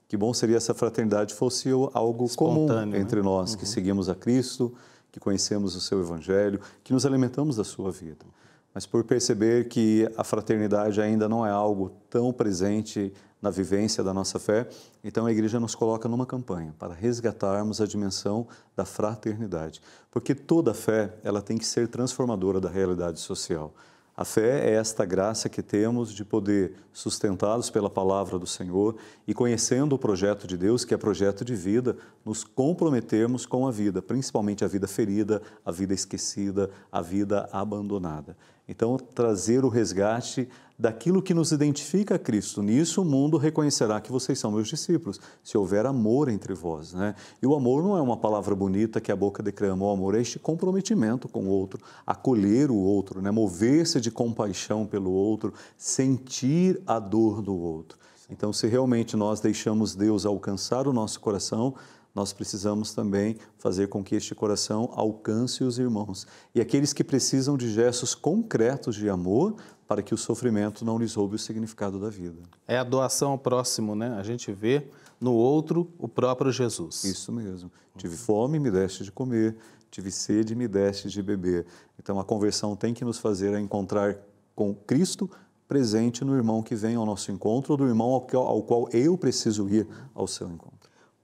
Que bom seria se a fraternidade fosse algo comum né? entre nós, uhum. que seguimos a Cristo, que conhecemos o seu Evangelho, que nos alimentamos da sua vida. Mas por perceber que a fraternidade ainda não é algo tão presente na vivência da nossa fé. Então a igreja nos coloca numa campanha para resgatarmos a dimensão da fraternidade, porque toda fé, ela tem que ser transformadora da realidade social. A fé é esta graça que temos de poder, sustentados pela palavra do Senhor e conhecendo o projeto de Deus, que é projeto de vida, nos comprometermos com a vida, principalmente a vida ferida, a vida esquecida, a vida abandonada. Então, trazer o resgate daquilo que nos identifica a Cristo. Nisso o mundo reconhecerá que vocês são meus discípulos, se houver amor entre vós. Né? E o amor não é uma palavra bonita que a boca declama, o amor é este comprometimento com o outro, acolher o outro, né? mover-se de compaixão pelo outro, sentir a dor do outro. Então, se realmente nós deixamos Deus alcançar o nosso coração, nós precisamos também fazer com que este coração alcance os irmãos. E aqueles que precisam de gestos concretos de amor para que o sofrimento não lhes roube o significado da vida. É a doação ao próximo, né? A gente vê no outro o próprio Jesus. Isso mesmo. Tive fome, me deste de comer. Tive sede, me deste de beber. Então a conversão tem que nos fazer a encontrar com Cristo presente no irmão que vem ao nosso encontro ou do irmão ao qual, ao qual eu preciso ir ao seu encontro.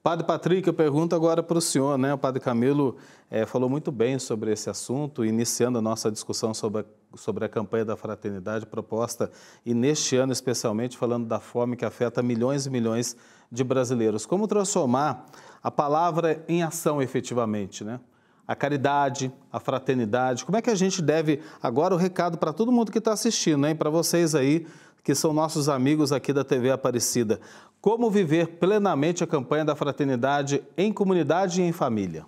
Padre Patrick, eu pergunto agora para o senhor, né? O Padre Camilo é, falou muito bem sobre esse assunto, iniciando a nossa discussão sobre a, sobre a campanha da fraternidade proposta, e neste ano especialmente falando da fome que afeta milhões e milhões de brasileiros. Como transformar a palavra em ação efetivamente, né? A caridade, a fraternidade, como é que a gente deve, agora o recado para todo mundo que está assistindo, hein? Para vocês aí, que são nossos amigos aqui da TV Aparecida. Como viver plenamente a campanha da fraternidade em comunidade e em família?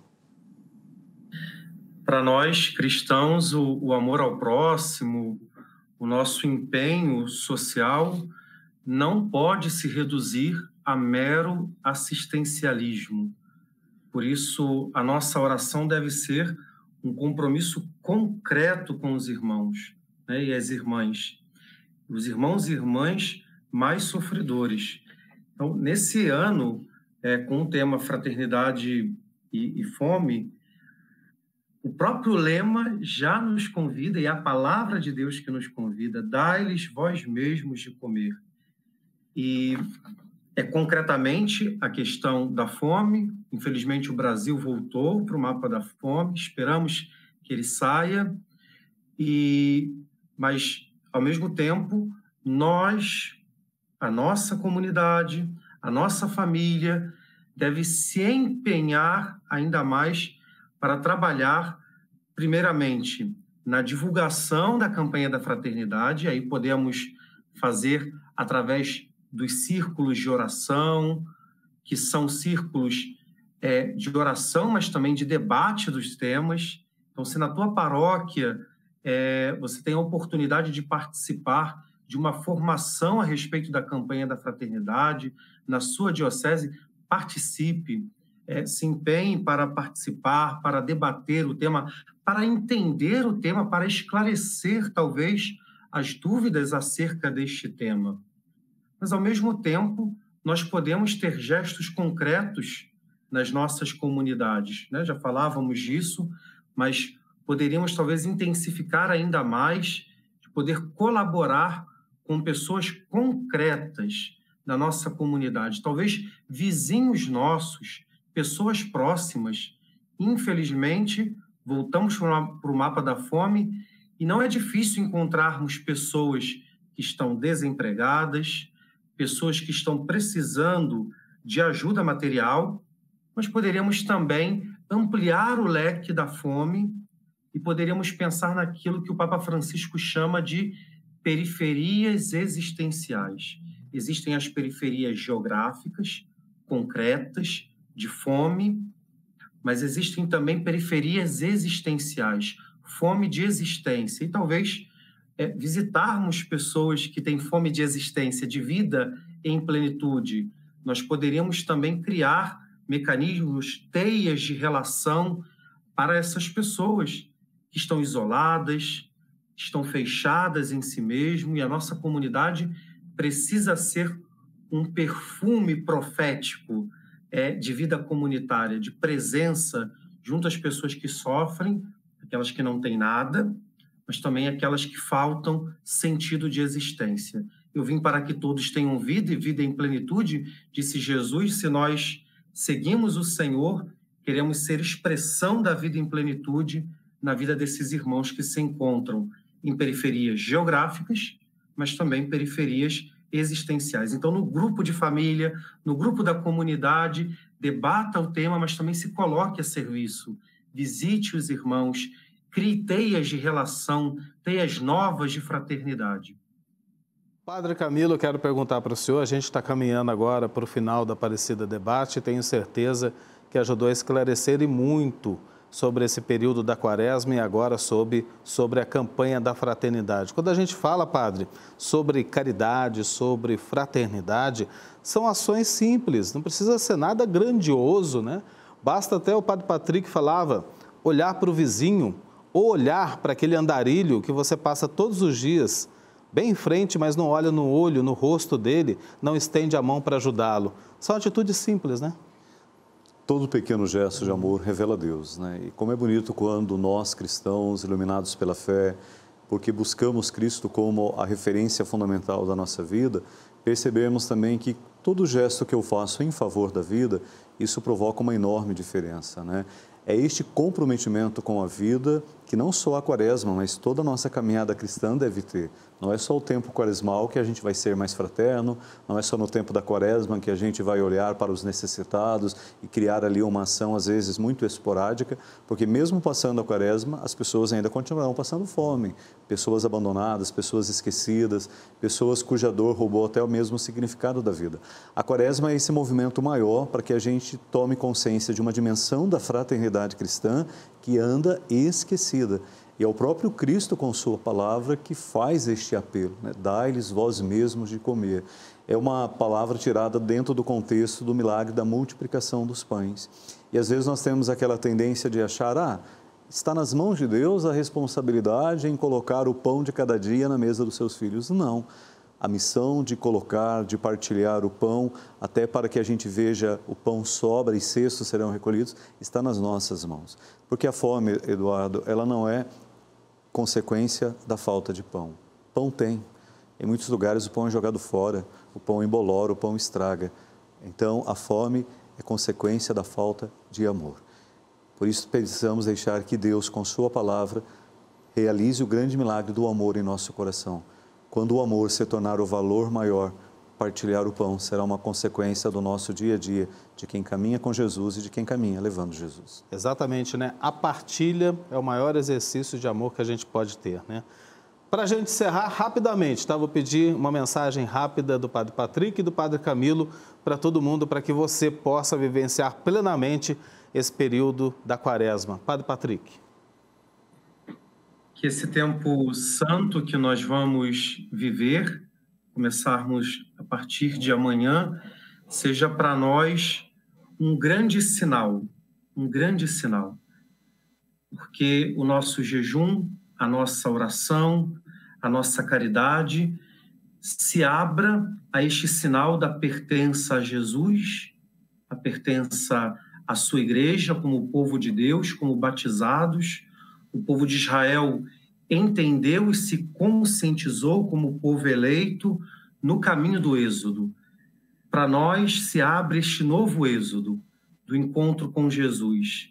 Para nós cristãos, o, o, amor ao próximo, o nosso empenho social não pode se reduzir a mero assistencialismo. Por isso, a nossa oração deve ser um compromisso concreto com os irmãos né, e as irmãs, os irmãos e irmãs mais sofredores então, nesse ano, é, com o tema Fraternidade e, e Fome, o próprio lema já nos convida, e a palavra de Deus que nos convida, dai-lhes vós mesmos de comer. E é concretamente a questão da fome. Infelizmente, o Brasil voltou para o mapa da fome, esperamos que ele saia, e mas, ao mesmo tempo, nós, a nossa comunidade, a nossa família deve se empenhar ainda mais para trabalhar, primeiramente, na divulgação da campanha da fraternidade, aí podemos fazer através dos círculos de oração, que são círculos é, de oração, mas também de debate dos temas. Então, se na tua paróquia é, você tem a oportunidade de participar de uma formação a respeito da campanha da fraternidade na sua diocese, participe, é, se empenhe para participar, para debater o tema, para entender o tema, para esclarecer, talvez, as dúvidas acerca deste tema. Mas, ao mesmo tempo, nós podemos ter gestos concretos nas nossas comunidades. Né? Já falávamos disso, mas poderíamos talvez intensificar ainda mais, de poder colaborar com pessoas concretas da nossa comunidade, talvez vizinhos nossos, pessoas próximas. Infelizmente, voltamos para o mapa da fome e não é difícil encontrarmos pessoas que estão desempregadas, pessoas que estão precisando de ajuda material, mas poderíamos também ampliar o leque da fome e poderíamos pensar naquilo que o Papa Francisco chama de periferias existenciais. Existem as periferias geográficas, concretas, de fome, mas existem também periferias existenciais, fome de existência. E talvez é, visitarmos pessoas que têm fome de existência, de vida em plenitude, nós poderíamos também criar mecanismos, teias de relação para essas pessoas que estão isoladas, estão fechadas em si mesmo e a nossa comunidade precisa ser um perfume profético é, de vida comunitária, de presença junto às pessoas que sofrem, aquelas que não têm nada, mas também aquelas que faltam sentido de existência. Eu vim para que todos tenham vida e vida em plenitude, disse Jesus. Se nós seguimos o Senhor, queremos ser expressão da vida em plenitude na vida desses irmãos que se encontram em periferias geográficas, mas também periferias existenciais. Então, no grupo de família, no grupo da comunidade, debata o tema, mas também se coloque a serviço. Visite os irmãos, crie teias de relação, teias novas de fraternidade. Padre Camilo, quero perguntar para o senhor, a gente está caminhando agora para o final da Aparecida Debate, tenho certeza que ajudou a esclarecer e muito sobre esse período da quaresma e agora sobre, sobre a campanha da fraternidade. Quando a gente fala, padre, sobre caridade, sobre fraternidade, são ações simples, não precisa ser nada grandioso, né? Basta até o padre Patrick falava, olhar para o vizinho ou olhar para aquele andarilho que você passa todos os dias bem em frente, mas não olha no olho, no rosto dele, não estende a mão para ajudá-lo. São atitudes simples, né? Todo pequeno gesto de amor revela Deus, né? E como é bonito quando nós cristãos, iluminados pela fé, porque buscamos Cristo como a referência fundamental da nossa vida, percebemos também que todo gesto que eu faço em favor da vida, isso provoca uma enorme diferença, né? É este comprometimento com a vida que não só a quaresma, mas toda a nossa caminhada cristã deve ter. Não é só o tempo quaresmal que a gente vai ser mais fraterno, não é só no tempo da quaresma que a gente vai olhar para os necessitados e criar ali uma ação, às vezes, muito esporádica, porque mesmo passando a quaresma, as pessoas ainda continuarão passando fome. Pessoas abandonadas, pessoas esquecidas, pessoas cuja dor roubou até o mesmo significado da vida. A quaresma é esse movimento maior para que a gente tome consciência de uma dimensão da fraternidade cristã que anda esquecida. E é o próprio Cristo, com Sua palavra, que faz este apelo: né? dai-lhes vós mesmos de comer. É uma palavra tirada dentro do contexto do milagre da multiplicação dos pães. E às vezes nós temos aquela tendência de achar, ah, está nas mãos de Deus a responsabilidade em colocar o pão de cada dia na mesa dos seus filhos. Não a missão de colocar, de partilhar o pão, até para que a gente veja o pão sobra e cestos serão recolhidos, está nas nossas mãos. Porque a fome, Eduardo, ela não é consequência da falta de pão. Pão tem. Em muitos lugares o pão é jogado fora, o pão embolora, o pão estraga. Então a fome é consequência da falta de amor. Por isso precisamos deixar que Deus, com Sua palavra, realize o grande milagre do amor em nosso coração quando o amor se tornar o valor maior, partilhar o pão será uma consequência do nosso dia a dia, de quem caminha com Jesus e de quem caminha levando Jesus. Exatamente, né? A partilha é o maior exercício de amor que a gente pode ter, né? Para a gente encerrar rapidamente, tá? vou pedir uma mensagem rápida do Padre Patrick e do Padre Camilo para todo mundo, para que você possa vivenciar plenamente esse período da quaresma. Padre Patrick que esse tempo santo que nós vamos viver, começarmos a partir de amanhã, seja para nós um grande sinal, um grande sinal. Porque o nosso jejum, a nossa oração, a nossa caridade se abra a este sinal da pertença a Jesus, a pertença a sua igreja como povo de Deus, como batizados. O povo de Israel entendeu e se conscientizou como povo eleito no caminho do Êxodo. Para nós se abre este novo Êxodo do encontro com Jesus,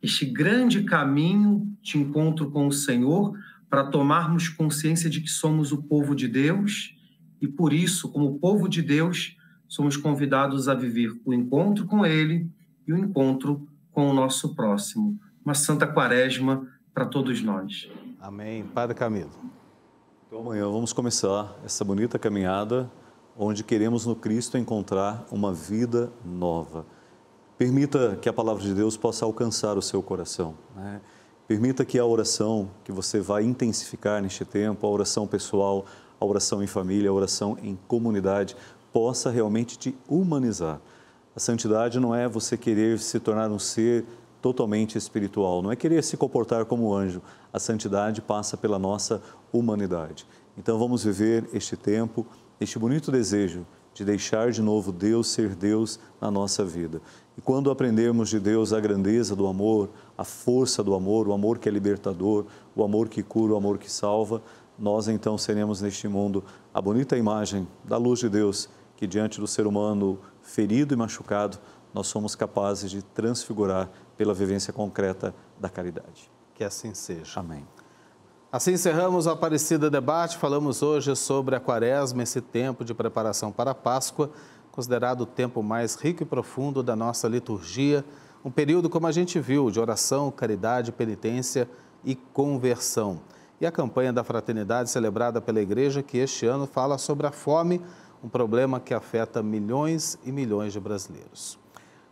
este grande caminho de encontro com o Senhor para tomarmos consciência de que somos o povo de Deus e por isso, como povo de Deus, somos convidados a viver o encontro com Ele e o encontro com o nosso próximo. Uma santa quaresma para todos nós. Amém. Padre Camilo. Então amanhã vamos começar essa bonita caminhada onde queremos no Cristo encontrar uma vida nova. Permita que a palavra de Deus possa alcançar o seu coração. Né? Permita que a oração que você vai intensificar neste tempo, a oração pessoal, a oração em família, a oração em comunidade, possa realmente te humanizar. A santidade não é você querer se tornar um ser totalmente espiritual, não é querer se comportar como anjo. A santidade passa pela nossa humanidade. Então vamos viver este tempo, este bonito desejo de deixar de novo Deus ser Deus na nossa vida. E quando aprendermos de Deus a grandeza do amor, a força do amor, o amor que é libertador, o amor que cura, o amor que salva, nós então seremos neste mundo a bonita imagem da luz de Deus que diante do ser humano ferido e machucado, nós somos capazes de transfigurar pela vivência concreta da caridade. Que assim seja. Amém. Assim encerramos o Aparecida Debate. Falamos hoje sobre a quaresma, esse tempo de preparação para a Páscoa, considerado o tempo mais rico e profundo da nossa liturgia. Um período, como a gente viu, de oração, caridade, penitência e conversão. E a campanha da fraternidade celebrada pela Igreja, que este ano fala sobre a fome, um problema que afeta milhões e milhões de brasileiros.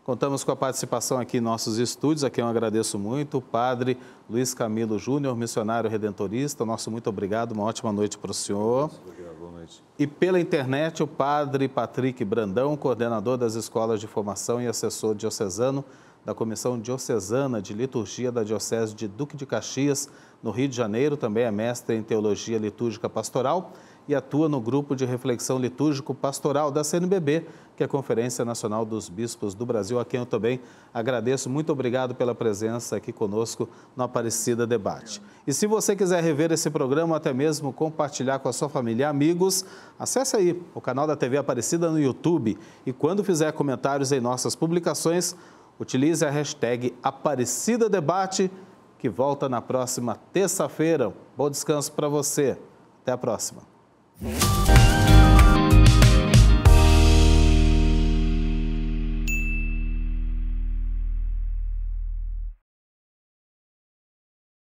Contamos com a participação aqui em nossos estúdios, a quem eu agradeço muito, o padre Luiz Camilo Júnior, missionário redentorista. Nosso muito obrigado, uma ótima noite para o senhor. Obrigado, boa noite. E pela internet, o padre Patrick Brandão, coordenador das escolas de formação e assessor diocesano da Comissão Diocesana de Liturgia da Diocese de Duque de Caxias, no Rio de Janeiro, também é mestre em Teologia Litúrgica Pastoral e atua no Grupo de Reflexão Litúrgico Pastoral da CNBB, que é a Conferência Nacional dos Bispos do Brasil, a quem eu também agradeço. Muito obrigado pela presença aqui conosco no Aparecida Debate. E se você quiser rever esse programa, até mesmo compartilhar com a sua família e amigos, acesse aí o canal da TV Aparecida no YouTube e quando fizer comentários em nossas publicações, utilize a hashtag Aparecida Debate, que volta na próxima terça-feira. Bom descanso para você. Até a próxima. Música